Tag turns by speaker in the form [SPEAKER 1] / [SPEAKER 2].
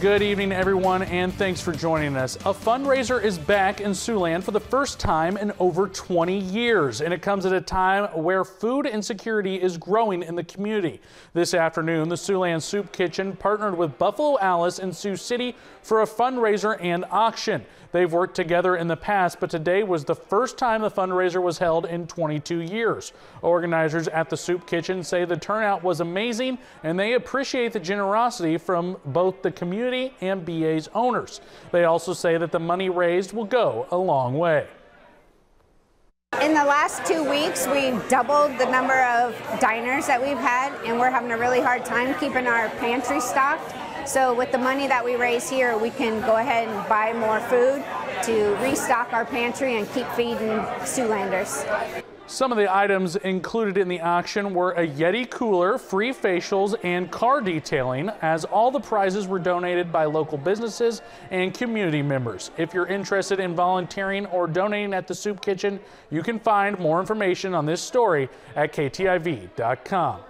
[SPEAKER 1] Good evening, everyone, and thanks for joining us. A fundraiser is back in Siouxland for the first time in over 20 years, and it comes at a time where food insecurity is growing in the community. This afternoon, the Siouxland Soup Kitchen partnered with Buffalo Alice in Sioux City for a fundraiser and auction. They've worked together in the past, but today was the first time the fundraiser was held in 22 years. Organizers at the Soup Kitchen say the turnout was amazing, and they appreciate the generosity from both the community community and BA's owners. They also say that the money raised will go a long way.
[SPEAKER 2] In the last two weeks, we've doubled the number of diners that we've had, and we're having a really hard time keeping our pantry stocked. So with the money that we raise here, we can go ahead and buy more food to restock our pantry and keep feeding Siouxlanders.
[SPEAKER 1] Some of the items included in the auction were a Yeti cooler, free facials, and car detailing, as all the prizes were donated by local businesses and community members. If you're interested in volunteering or donating at the Soup Kitchen, you can find more information on this story at KTIV.com.